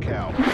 cow.